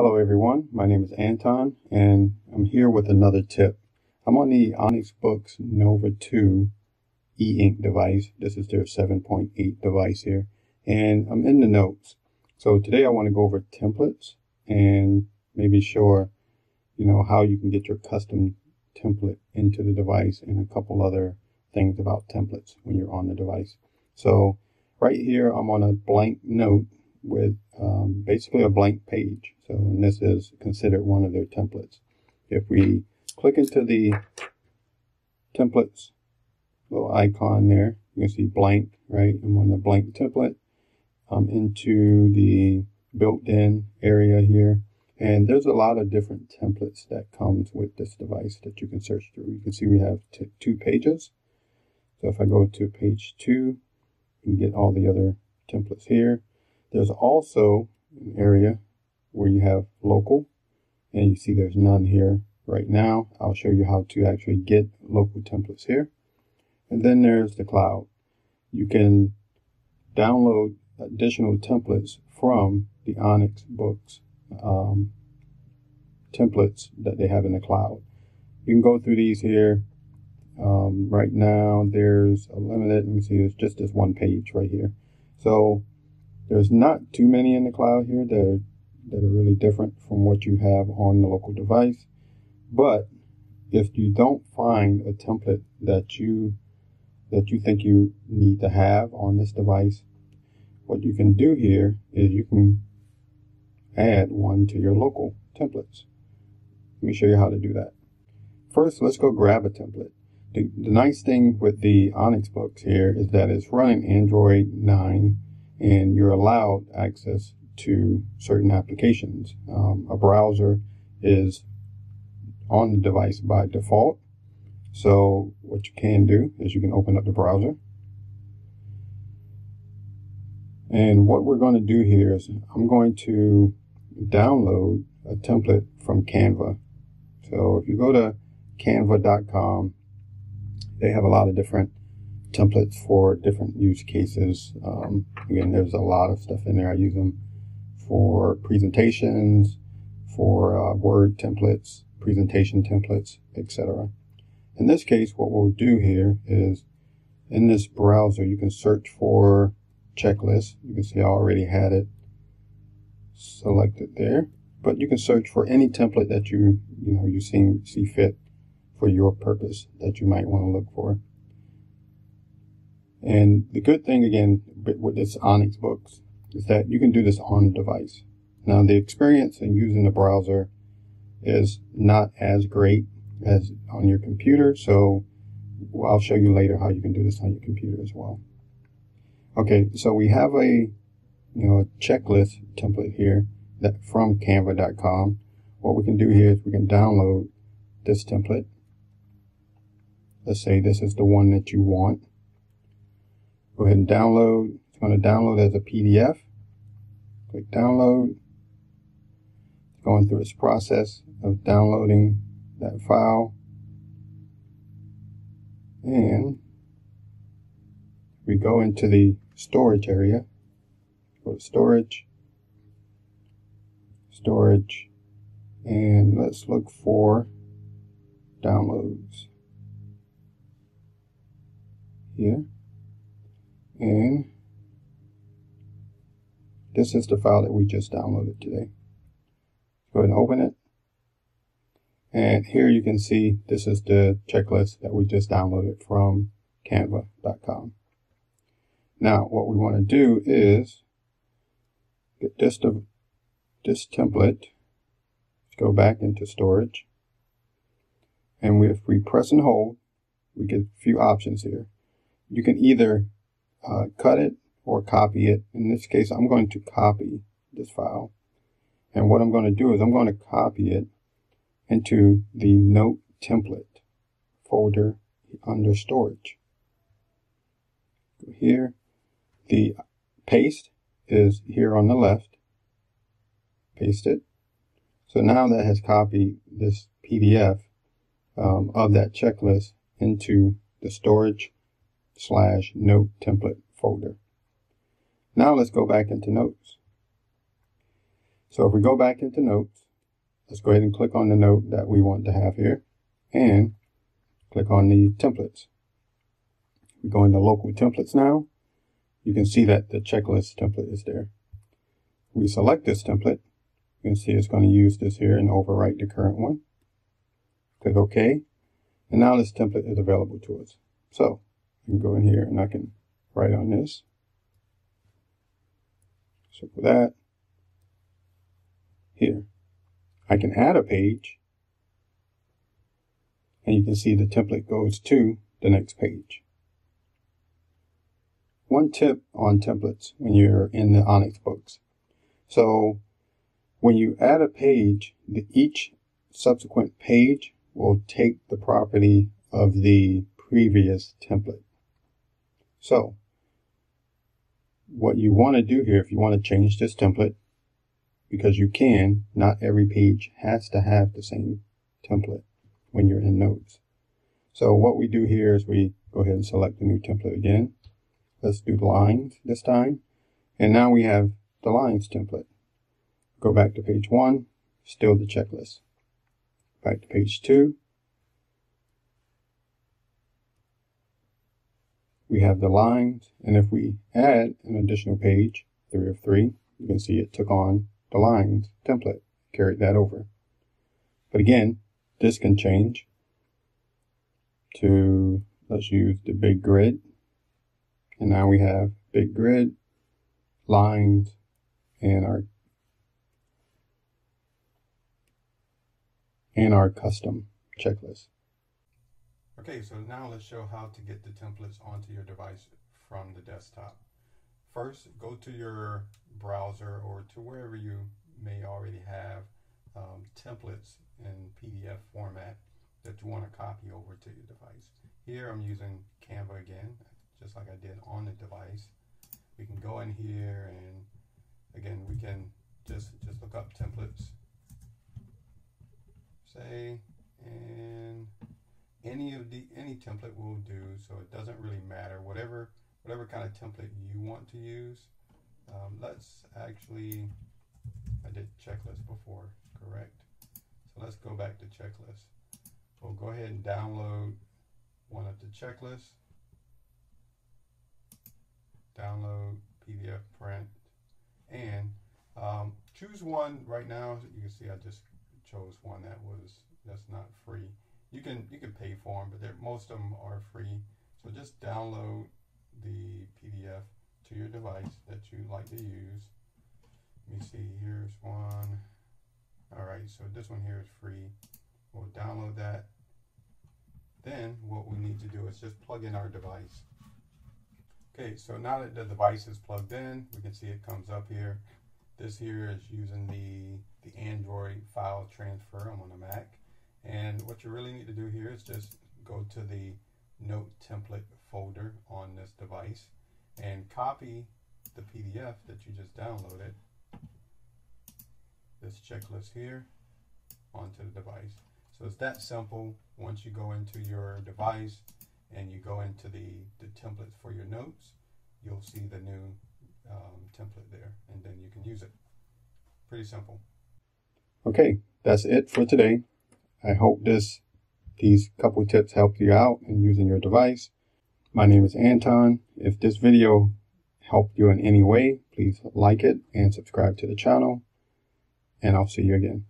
Hello everyone, my name is Antone and I'm here with another tip. I'm on the Onyx Boox Nova 2 e-ink device. This is their 7.8 device here and I'm in the notes. So today I want to go over templates and maybe show you know how you can get your custom template into the device and a couple other things about templates when you're on the device. So right here I'm on a blank note with um, basically a blank page. So, and this is considered one of their templates. If we click into the templates little icon there, you can see blank, right? I'm on the blank template. Into the built-in area here. And there's a lot of different templates that comes with this device that you can search through. You can see we have two pages. So if I go to page two, you can get all the other templates here. There's also an area where you have local and you see there's none here right now. I'll show you how to actually get local templates here. And then there's the cloud. You can download additional templates from the Onyx Boox um, templates that they have in the cloud. You can go through these here. Um, right now, there's a limited, let me see, it's just this one page right here. So there's not too many in the cloud here that are, that are really different from what you have on the local device. But if you don't find a template that you that you think you need to have on this device, what you can do here is you can add one to your local templates. Let me show you how to do that. First, let's go grab a template. The, the nice thing with the Onyx Boox here is that it's running Android 9 and you're allowed access to certain applications. Um, a browser is on the device by default. So what you can do is you can open up the browser. And what we're going to do here is I'm going to download a template from Canva. So if you go to canva.com, they have a lot of different templates for different use cases. Um, again, there's a lot of stuff in there. I use them for presentations, for uh, Word templates, presentation templates, etc. In this case, what we'll do here is in this browser, you can search for checklists. You can see I already had it selected there, but you can search for any template that you, you know, you see fit for your purpose that you might want to look for. And the good thing again with this Onyx Boox is that you can do this on device. Now the experience in using the browser is not as great as on your computer. So I'll show you later how you can do this on your computer as well. Okay, so we have a you know a checklist template here that from canva.com. What we can do here is we can download this template. Let's say this is the one that you want. Go ahead and download. It's going to download as a PDF. Click download. It's going through its process of downloading that file. And we go into the storage area. Go to storage, storage, and let's look for downloads here. And this is the file that we just downloaded today. Go ahead and open it. And here you can see this is the checklist that we just downloaded from canva.com. Now, what we want to do is get this, this template, go back into storage, and if we press and hold, we get a few options here. You can either uh, cut it or copy it. In this case, I'm going to copy this file. And what I'm going to do is I'm going to copy it into the note template folder under storage. Here. The paste is here on the left. Paste it. So now that has copied this PDF um, of that checklist into the storage slash note template folder. Now let's go back into notes. So if we go back into notes, let's go ahead and click on the note that we want to have here and click on the templates. We go into local templates now. You can see that the checklist template is there. We select this template. You can see it's going to use this here and overwrite the current one. Click OK. And now this template is available to us. So I can go in here and I can write on this. So for that, here, I can add a page and you can see the template goes to the next page. One tip on templates when you're in the Onyx Boox. So when you add a page, the, each subsequent page will take the property of the previous template. So what you want to do here, if you want to change this template, because you can, not every page has to have the same template when you're in Notes. So what we do here is we go ahead and select the new template again. Let's do the lines this time. And now we have the lines template. Go back to page one, still the checklist. Back to page two. We have the lines, and if we add an additional page, three of three, you can see it took on the lines template, carried that over. But again, this can change to, let's use the big grid. And now we have big grid, lines, and our and our custom checklist. Okay, so now let's show how to get the templates onto your device from the desktop. First, go to your browser or to wherever you may already have um, templates in PDF format that you want to copy over to your device. Here I'm using Canva again, just like I did on the device. We can go in here and again, we can just, just look up templates say, and any of the any template will do. So it doesn't really matter. Whatever whatever kind of template you want to use. Um, let's actually, I did checklist before, correct? So let's go back to checklist. We'll go ahead and download one of the checklists. Download PDF print and um, choose one right now. You can see I just chose one that was that's not free. You can you can pay for them, but most of them are free. So just download the PDF to your device that you like to use. Let me see. Here's one. All right. So this one here is free. We'll download that. Then what we need to do is just plug in our device. Okay, so now that the device is plugged in, we can see it comes up here. This here is using the, the Android file transfer. I'm on a Mac. And what you really need to do here is just go to the note template folder on this device and copy the PDF that you just downloaded, this checklist here, onto the device. So it's that simple. Once you go into your device and you go into the, the templates for your notes, you'll see the new um, template there, and then you can use it. Pretty simple. Okay, that's it for today. I hope this these couple tips helped you out in using your device. My name is Antone. If this video helped you in any way, please like it and subscribe to the channel. And I'll see you again.